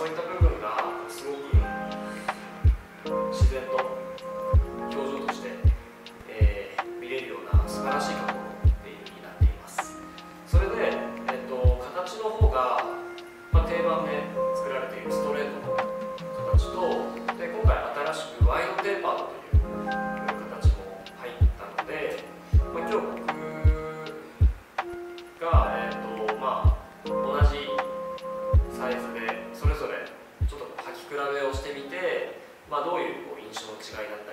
そういった部分がすごく自然と表情として、えー、見れるような素晴らしい加工っていうになっていますそれで、えーと、形の方が、まあ、定番で作られているストレートの形とで今回新しくワイドテーパーという形も入ったので今日僕が同じまあ、どういうこう印象の違いだった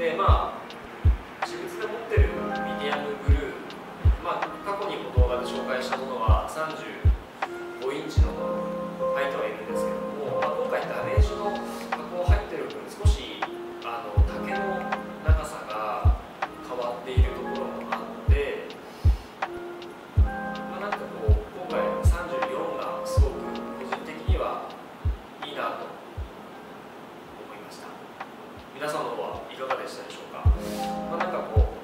でまあ私物で持ってるミディアムブルー、まあ、過去にも動画で紹介したものは35インチのハイトはいるんですけども、まあ、今回ダメージ皆さんの方はいかがでしたでしょうか、まあ、なんかこう